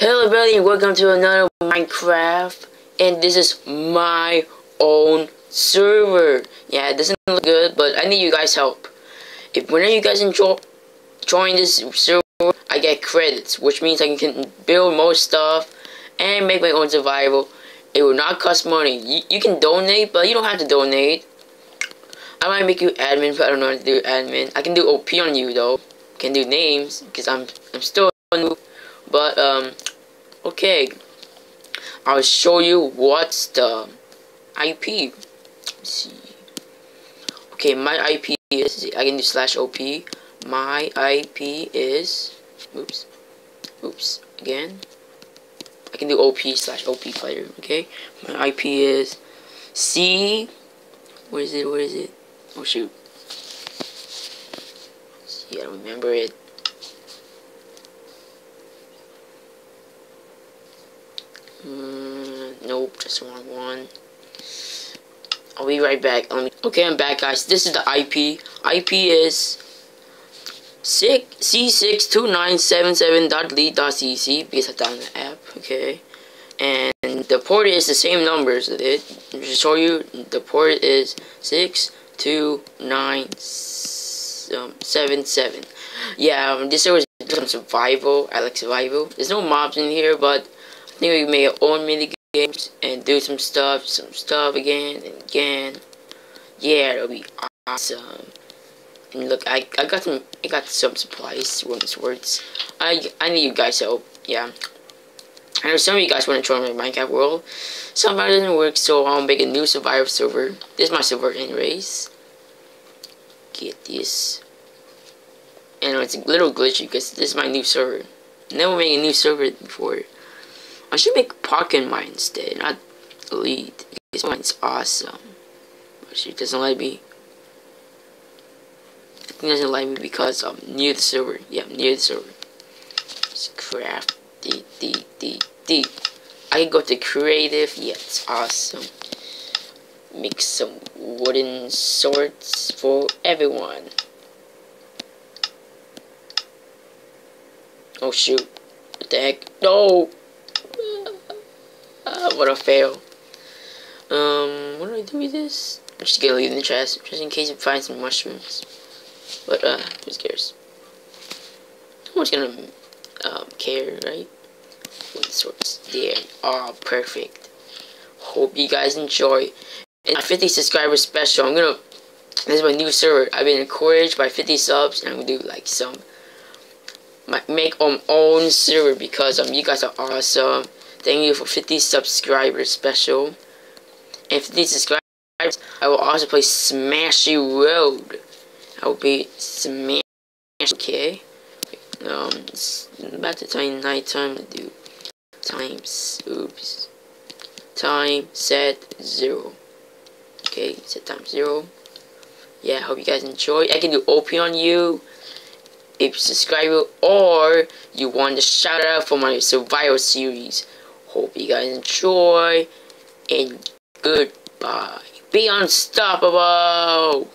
Hello everybody and welcome to another Minecraft and this is my own server. Yeah, it doesn't look good but I need you guys help. If whenever you guys enjoy join this server I get credits which means I can build more stuff and make my own survival. It will not cost money. You, you can donate but you don't have to donate. I might make you admin but I don't know how to do admin. I can do OP on you though. Can do names because I'm I'm still new. But, um, okay. I'll show you what's the IP. Let's see. Okay, my IP is, I can do slash OP. My IP is, oops, oops, again. I can do OP slash OP player, okay? My IP is C, what is it, what is it? Oh shoot. See, I don't remember it. Mm, nope, just wrong one. I'll be right back. Me, okay, I'm back, guys. This is the IP. IP is six c62977.leet.cc because I downloaded the app. Okay, and the port is the same numbers. It just show you the port is six two nine um, seven seven. Yeah, um, this was some survival. I like survival. There's no mobs in here, but think we our own mini games and do some stuff, some stuff again and again. Yeah, it'll be awesome. And look, I I got some I got some supplies, women's words. I I need you guys help. Yeah. I know some of you guys want to join my Minecraft world. Some of it doesn't work, so I'll make a new survivor server. This is my server anyways. Get this. And it's a little glitchy because this is my new server. Never made a new server before. I should make Pocket Mine instead, not Elite. This mine's awesome. But she doesn't let me. Think doesn't like me because I'm near the server. Yeah, I'm near the server. Craft. D, D, D, D. I can go to creative. Yeah, it's awesome. Make some wooden swords for everyone. Oh shoot. What the heck? No! What a fail. Um, what do I do with this? I'm just gonna leave in the chest, just in case it finds some mushrooms. But, uh, who cares? No one's gonna, um, care, right? The sorts. There. Oh, perfect. Hope you guys enjoy. And my 50 subscribers special, I'm gonna, this is my new server. I've been encouraged by 50 subs, and I'm gonna do, like, some, make my own server because, um, you guys are awesome. Thank you for 50 subscribers special. And 50 subscribers, I will also play Smashy Road. I will be Smash. Okay. Um, it's about to turn night time to do times. Oops. Time set zero. Okay, set time zero. Yeah, hope you guys enjoy. I can do OP on you if you subscribe or you want a shout out for my survival series. Hope you guys enjoy. And goodbye. Be unstoppable.